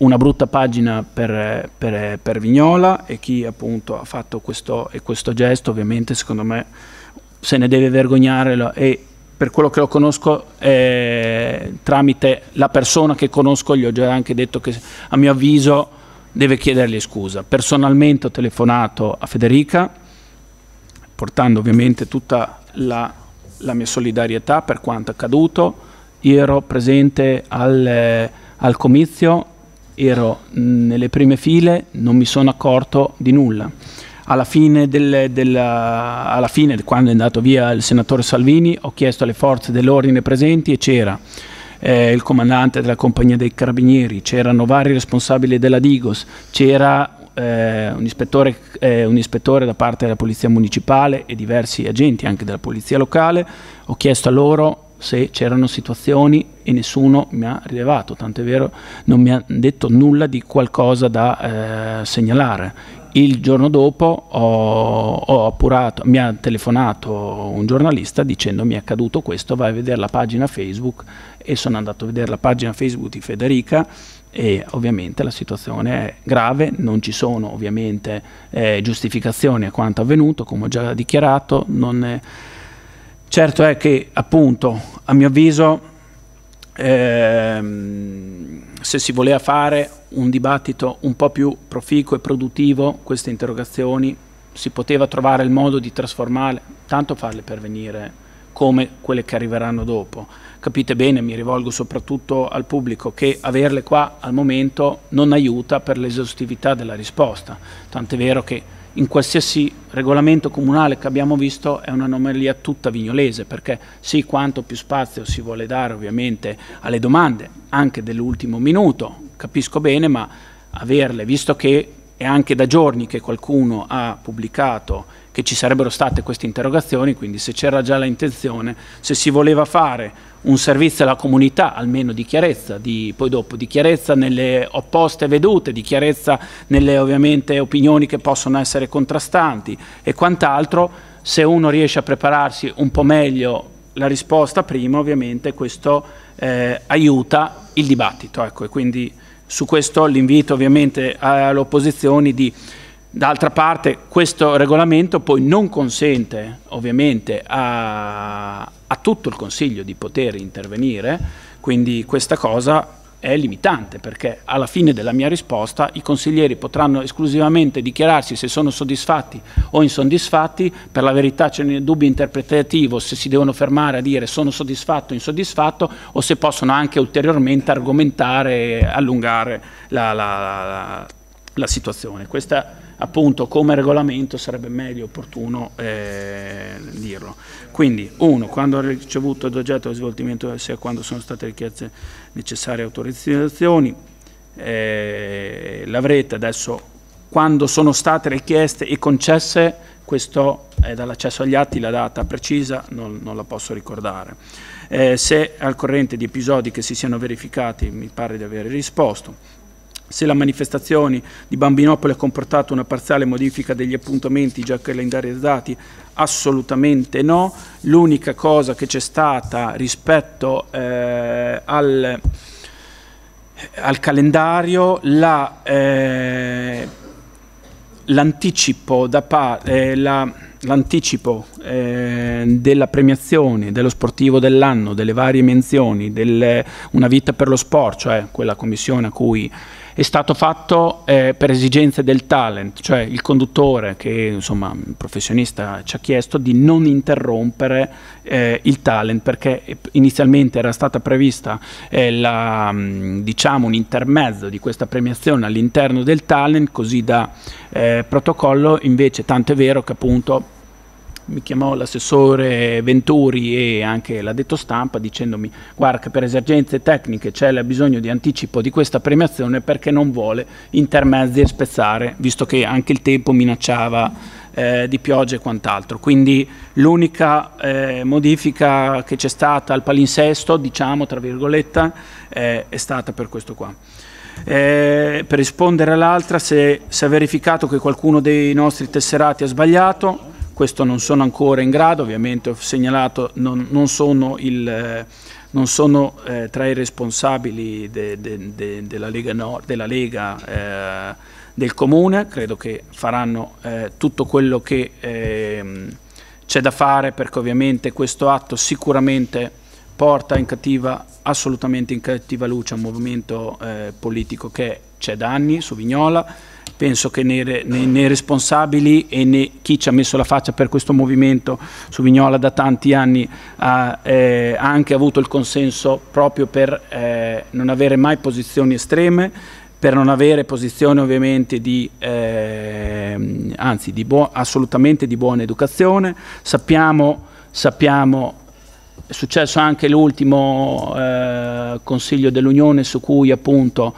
una brutta pagina per, per, per, Vignola e chi appunto ha fatto questo, questo gesto ovviamente secondo me se ne deve vergognare e per quello che lo conosco eh, tramite la persona che conosco gli ho già anche detto che a mio avviso deve chiedergli scusa. Personalmente ho telefonato a Federica portando ovviamente tutta la, la mia solidarietà per quanto accaduto. Io ero presente al, eh, al comizio, ero nelle prime file, non mi sono accorto di nulla. Alla fine, del, del, alla fine, quando è andato via il senatore Salvini, ho chiesto alle forze dell'ordine presenti e c'era eh, il comandante della compagnia dei carabinieri, c'erano vari responsabili della Digos, c'era eh, un, ispettore, eh, un, ispettore, da parte della polizia municipale e diversi agenti anche della polizia locale, ho chiesto a loro se c'erano situazioni e nessuno mi ha rilevato, tant'è vero non mi ha detto nulla di qualcosa da eh, segnalare. Il giorno dopo ho, ho appurato, mi ha telefonato un giornalista dicendo mi è accaduto questo, vai a vedere la pagina Facebook e sono andato a vedere la pagina Facebook di Federica e ovviamente la situazione è grave, non ci sono ovviamente eh, giustificazioni a quanto avvenuto, come ho già dichiarato, è... certo è che appunto a mio avviso ehm, se si voleva fare un dibattito un po' più proficuo e produttivo, queste interrogazioni, si poteva trovare il modo di trasformarle, tanto farle pervenire come quelle che arriveranno dopo. Capite bene, mi rivolgo soprattutto al pubblico, che averle qua al momento non aiuta per l'esaustività della risposta. Tant'è vero che in qualsiasi regolamento comunale che abbiamo visto è un'anomalia tutta vignolese, perché sì, quanto più spazio si vuole dare ovviamente alle domande, anche dell'ultimo minuto, capisco bene, ma averle, visto che è anche da giorni che qualcuno ha pubblicato che ci sarebbero state queste interrogazioni, quindi se c'era già l'intenzione, se si voleva fare un servizio alla comunità, almeno di chiarezza, di, poi dopo di chiarezza nelle opposte vedute, di chiarezza nelle ovviamente opinioni che possono essere contrastanti e quant'altro, se uno riesce a prepararsi un po' meglio la risposta prima, ovviamente questo eh, aiuta il dibattito. Ecco, e quindi su questo l'invito ovviamente alle opposizioni di D'altra parte questo regolamento poi non consente ovviamente a, a, tutto il Consiglio di poter intervenire, quindi questa cosa è limitante perché alla fine della mia risposta i consiglieri potranno esclusivamente dichiararsi se sono soddisfatti o insoddisfatti, per la verità c'è un dubbio interpretativo se si devono fermare a dire sono soddisfatto o insoddisfatto o se possono anche ulteriormente argomentare e allungare la, la, la, la situazione. Questa appunto come regolamento sarebbe meglio opportuno eh, dirlo. Quindi, uno, quando ha ricevuto l'oggetto di svolgimento sia quando sono state richieste necessarie autorizzazioni, eh, l'avrete adesso quando sono state richieste e concesse, questo è dall'accesso agli atti, la data precisa non, non la posso ricordare. Eh, se al corrente di episodi che si siano verificati, mi pare di aver risposto, se la manifestazione di Bambinopoli ha comportato una parziale modifica degli appuntamenti già calendarizzati, assolutamente no. L'unica cosa che c'è stata rispetto eh, al, al, calendario, la, eh, l'anticipo da. Eh, la, l'anticipo eh, della premiazione dello sportivo dell'anno, delle varie menzioni, del, una vita per lo sport, cioè quella commissione a cui è stato fatto eh, per esigenze del talent, cioè il conduttore che insomma un professionista ci ha chiesto di non interrompere eh, il talent perché inizialmente era stata prevista eh, la, diciamo, un intermezzo di questa premiazione all'interno del talent così da eh, protocollo. Invece tanto è vero che appunto mi chiamò l'assessore Venturi e anche l'addetto stampa dicendomi guarda che per esigenze tecniche c'è bisogno di anticipo di questa premiazione perché non vuole intermezzi e spezzare, visto che anche il tempo minacciava eh, di pioggia e quant'altro. Quindi l'unica eh, modifica che c'è stata al palinsesto, diciamo tra virgolette, eh, è stata per questo qua. Eh, per rispondere all'altra, se si è verificato che qualcuno dei nostri tesserati ha sbagliato, questo non sono ancora in grado, ovviamente ho segnalato, non, non sono il, non sono eh, tra i responsabili de, de, de, della Lega, Nord, della Lega eh, del Comune, credo che faranno eh, tutto quello che ehm, c'è da fare perché ovviamente questo atto sicuramente porta in cattiva, assolutamente in cattiva luce un movimento eh, politico che c'è da anni su Vignola, penso che nei, nei, nei responsabili e nei, chi ci ha messo la faccia per questo movimento su Vignola da tanti anni ha, eh, anche avuto il consenso proprio per eh, non avere mai posizioni estreme, per non avere posizioni ovviamente di, eh, anzi di assolutamente di buona educazione. Sappiamo, sappiamo è successo anche l'ultimo eh, Consiglio dell'Unione su cui appunto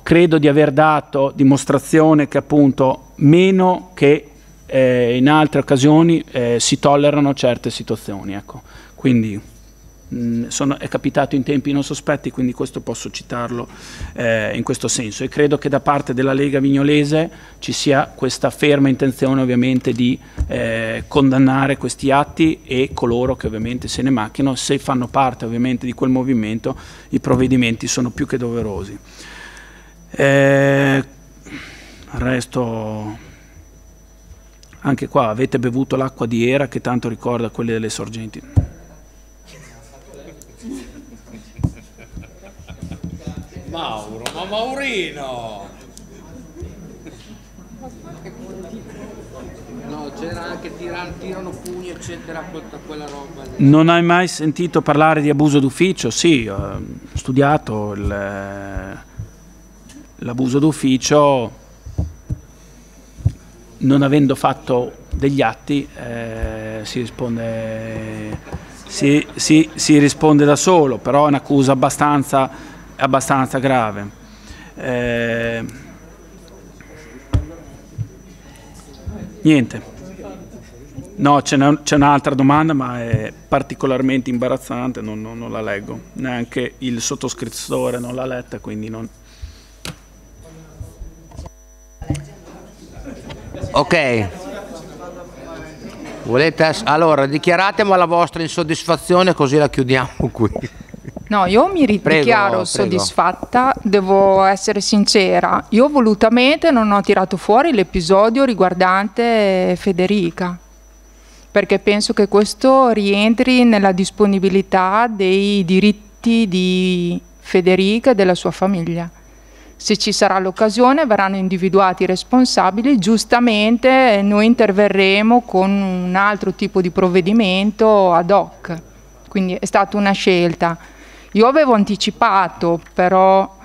credo di aver dato dimostrazione che appunto meno che eh, in altre occasioni eh, si tollerano certe situazioni. Ecco. Quindi mh, sono, è capitato in tempi non sospetti, quindi questo posso citarlo eh, in questo senso. E credo che da parte della Lega Vignolese ci sia questa ferma intenzione ovviamente di eh, condannare questi atti e coloro che ovviamente se ne macchiano, se fanno parte ovviamente di quel movimento, i provvedimenti sono più che doverosi. Eh, resto anche qua avete bevuto l'acqua di Era che tanto ricorda quelle delle sorgenti. Mauro, ma Maurino! No, c'era anche tirano, tirano pugni, eccetera, quella roba. Non hai mai sentito parlare di abuso d'ufficio? Sì, ho studiato il l'abuso d'ufficio, non avendo fatto degli atti, eh, si, risponde, si, si, si, risponde, da solo, però è un'accusa abbastanza, abbastanza grave. Eh, niente. No, c'è un'altra domanda, ma è particolarmente imbarazzante, non, non, non la leggo. Neanche il sottoscrittore non l'ha letta, quindi non... Ok. Volete, allora, dichiaratemi la vostra insoddisfazione così la chiudiamo qui. No, io mi dichiaro soddisfatta, devo essere sincera. Io volutamente non ho tirato fuori l'episodio riguardante Federica, perché penso che questo rientri nella disponibilità dei diritti di Federica e della sua famiglia se ci sarà l'occasione verranno individuati i responsabili, giustamente noi interverremo con un altro tipo di provvedimento ad hoc, quindi è stata una scelta. Io avevo anticipato però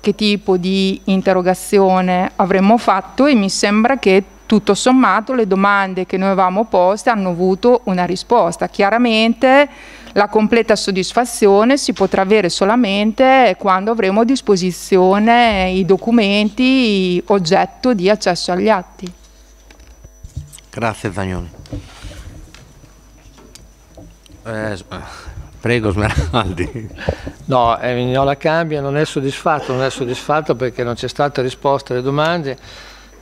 che tipo di interrogazione avremmo fatto e mi sembra che tutto sommato le domande che noi avevamo poste hanno avuto una risposta. Chiaramente la completa soddisfazione si potrà avere solamente quando avremo a disposizione i documenti oggetto di accesso agli atti. Grazie Zagnoni. Eh, prego Smeraldi. No, eh, Vignola Cambia non è soddisfatto, non è soddisfatto perché non c'è stata risposta alle domande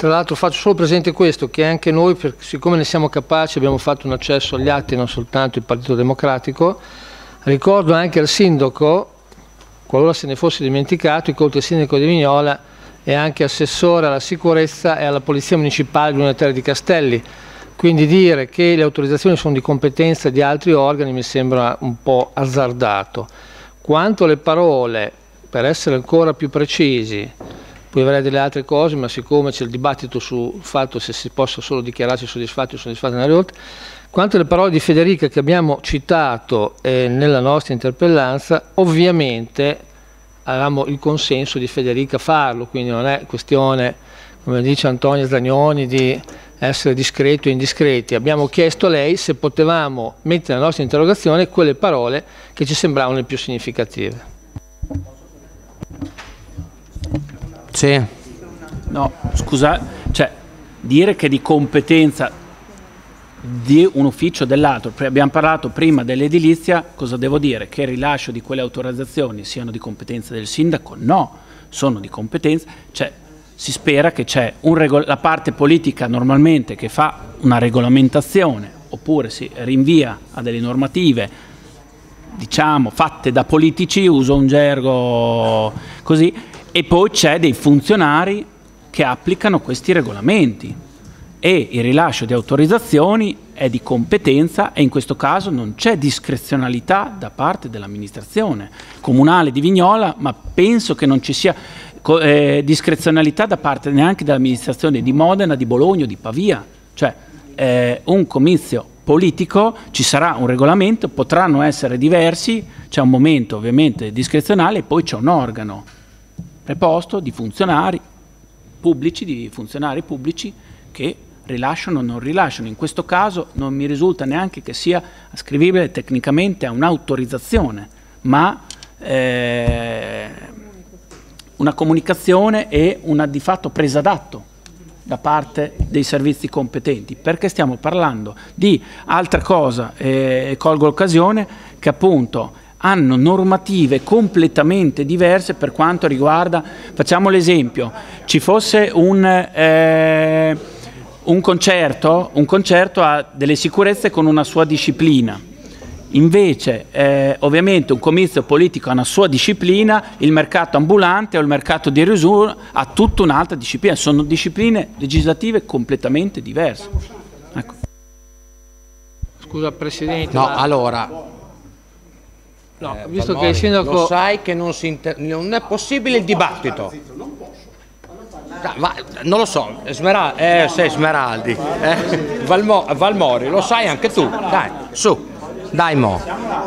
tra l'altro faccio solo presente questo, che anche noi, per, siccome ne siamo capaci, abbiamo fatto un accesso agli atti, non soltanto il Partito Democratico, ricordo anche al sindaco, qualora se ne fosse dimenticato, oltre al sindaco di Vignola è anche assessore alla sicurezza e alla polizia municipale di Unitaria di Castelli, quindi dire che le autorizzazioni sono di competenza di altri organi mi sembra un po' azzardato. Quanto alle parole, per essere ancora più precisi, poi avrei delle altre cose, ma siccome c'è il dibattito sul fatto se si possa solo dichiararsi soddisfatti o soddisfatti nella rivolta, quanto alle parole di Federica che abbiamo citato eh, nella nostra interpellanza, ovviamente avevamo il consenso di Federica a farlo, quindi non è questione, come dice Antonio Zagnoni, di essere discreti o indiscreti. Abbiamo chiesto a lei se potevamo mettere nella nostra interrogazione quelle parole che ci sembravano le più significative. Sì. No, scusa, cioè dire che di competenza di un ufficio dell'altro, abbiamo parlato prima dell'edilizia, cosa devo dire? Che il rilascio di quelle autorizzazioni siano di competenza del sindaco? No, sono di competenza, cioè si spera che c'è la parte politica normalmente che fa una regolamentazione oppure si rinvia a delle normative diciamo, fatte da politici, uso un gergo così, e poi c'è dei funzionari che applicano questi regolamenti e il rilascio di autorizzazioni è di competenza e in questo caso non c'è discrezionalità da parte dell'amministrazione comunale di Vignola, ma penso che non ci sia eh, discrezionalità da parte neanche dell'amministrazione di Modena, di Bologna, di Pavia. Cioè eh, un comizio politico, ci sarà un regolamento, potranno essere diversi, c'è un momento ovviamente discrezionale e poi c'è un organo preposto di funzionari pubblici, di funzionari pubblici che rilasciano o non rilasciano. In questo caso non mi risulta neanche che sia ascrivibile tecnicamente a un'autorizzazione, ma eh, una comunicazione e una di fatto presa d'atto da parte dei servizi competenti, perché stiamo parlando di altra cosa, e eh, colgo l'occasione, che appunto hanno normative completamente diverse per quanto riguarda, facciamo l'esempio, ci fosse un, eh, un, concerto, un concerto ha delle sicurezze con una sua disciplina, Invece, eh, ovviamente, un comizio politico ha una sua disciplina, il mercato ambulante o il mercato di risura ha tutta un'altra disciplina, sono discipline legislative completamente diverse. Ecco. Scusa Presidente. No, ma... allora. No, eh, visto Valmori, che il sindaco... Lo sai che non, inter... non è possibile il dibattito. Va, non lo so, Smeraldi, eh, sei Smeraldi, eh, Valmo, Valmori, lo sai anche tu, dai, su. Dai Mo,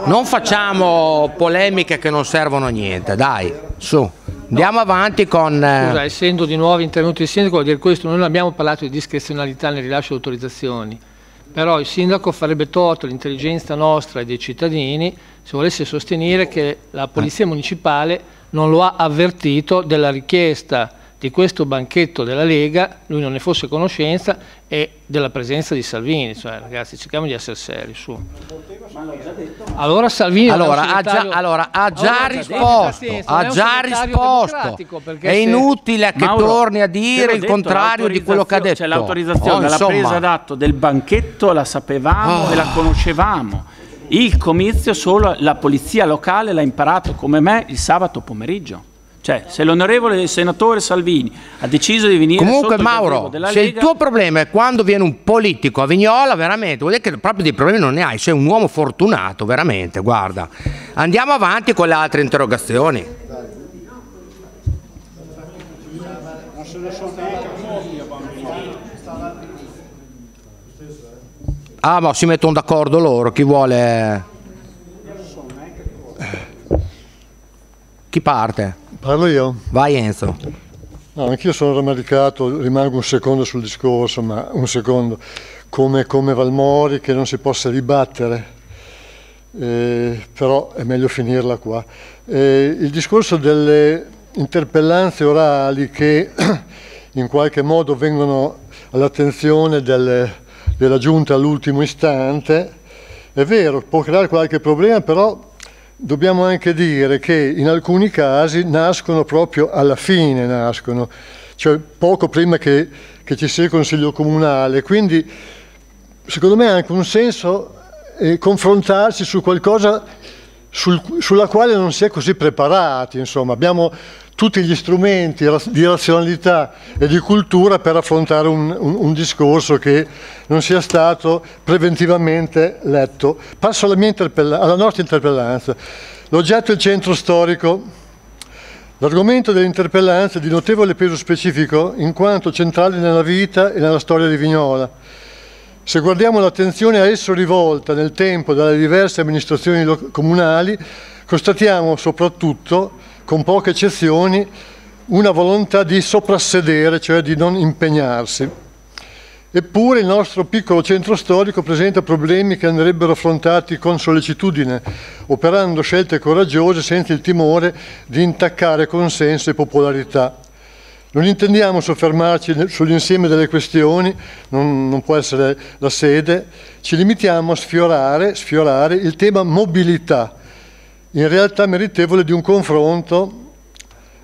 non facciamo polemiche che non servono a niente, dai, su. Andiamo avanti con... Eh... Scusa, essendo di nuovo intervenuto il sindaco, a dire questo, noi non abbiamo parlato di discrezionalità nel rilascio di autorizzazioni, però il sindaco farebbe torto all'intelligenza nostra e dei cittadini se volesse sostenere che la polizia municipale non lo ha avvertito della richiesta di questo banchetto della Lega, lui non ne fosse conoscenza e della presenza di Salvini, cioè ragazzi cerchiamo di essere seri su. Allora Salvini allora, ha già, allora, ha già risposto, ha già risposto, è inutile che Mauro, torni a dire il contrario di quello che ha detto. C'è l'autorizzazione, oh, la presa d'atto del banchetto la sapevamo oh. e la conoscevamo. Il comizio solo la polizia locale l'ha imparato come me il sabato pomeriggio. Cioè, se l'onorevole senatore Salvini ha deciso di venire Comunque Mauro, se Lega... il tuo problema è quando viene un politico a Vignola, veramente, vuol dire che proprio dei problemi non ne hai, sei un uomo fortunato, veramente, guarda. Andiamo avanti con le altre interrogazioni. Ah, ma si mettono d'accordo loro, chi vuole... Chi parte? Parlo io? Vai Enzo. No, anch'io sono rammaricato, rimango un secondo sul discorso, ma un secondo, come, come Valmori che non si possa ribattere, eh, però è meglio finirla qua. Eh, il discorso delle interpellanze orali che in qualche modo vengono all'attenzione delle, della Giunta all'ultimo istante, è vero, può creare qualche problema, però dobbiamo anche dire che in alcuni casi nascono proprio alla fine, nascono, cioè poco prima che, che ci sia il Consiglio Comunale. Quindi secondo me ha anche un senso eh, confrontarsi su qualcosa sul, sulla quale non si è così preparati. Insomma. Abbiamo tutti gli strumenti di razionalità e di cultura per affrontare un, un, un, discorso che non sia stato preventivamente letto. Passo alla, alla nostra interpellanza. L'oggetto è il centro storico. L'argomento dell'interpellanza è di notevole peso specifico in quanto centrale nella vita e nella storia di Vignola. Se guardiamo l'attenzione a esso rivolta nel tempo dalle diverse amministrazioni comunali, constatiamo soprattutto con poche eccezioni, una volontà di soprassedere, cioè di non impegnarsi. Eppure il nostro piccolo centro storico presenta problemi che andrebbero affrontati con sollecitudine, operando scelte coraggiose senza il timore di intaccare consenso e popolarità. Non intendiamo soffermarci sull'insieme delle questioni, non, non, può essere la sede, ci limitiamo a sfiorare, sfiorare il tema mobilità, in realtà meritevole di un confronto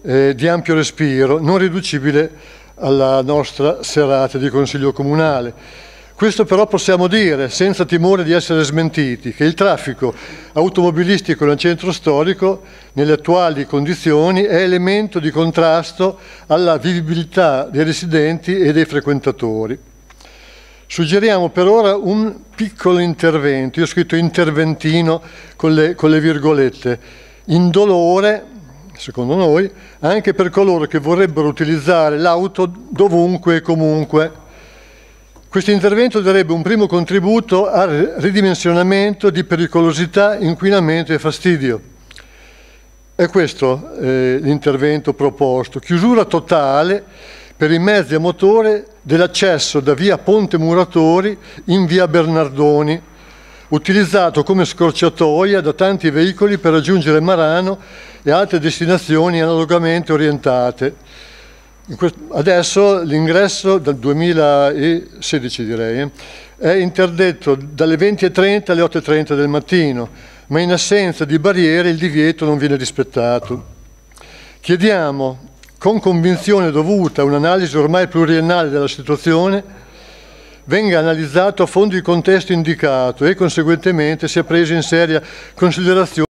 eh, di ampio respiro, non riducibile alla nostra serata di Consiglio Comunale. Questo però possiamo dire, senza timore di essere smentiti, che il traffico automobilistico nel centro storico, nelle attuali condizioni, è elemento di contrasto alla vivibilità dei residenti e dei frequentatori. Suggeriamo per ora un piccolo intervento, io ho scritto interventino con le, con le virgolette, indolore, secondo noi, anche per coloro che vorrebbero utilizzare l'auto dovunque e comunque questo intervento darebbe un primo contributo al ridimensionamento di pericolosità, inquinamento e fastidio. È questo eh, l'intervento proposto. Chiusura totale per i mezzi a motore dell'accesso da via Ponte Muratori in via Bernardoni, utilizzato come scorciatoia da tanti veicoli per raggiungere Marano e altre destinazioni analogamente orientate Adesso l'ingresso dal 2016 direi eh, è interdetto dalle 20.30 alle 8.30 del mattino, ma in assenza di barriere il divieto non viene rispettato. Chiediamo con convinzione dovuta un'analisi ormai pluriennale della situazione venga analizzato a fondo il contesto indicato e conseguentemente sia preso in seria considerazione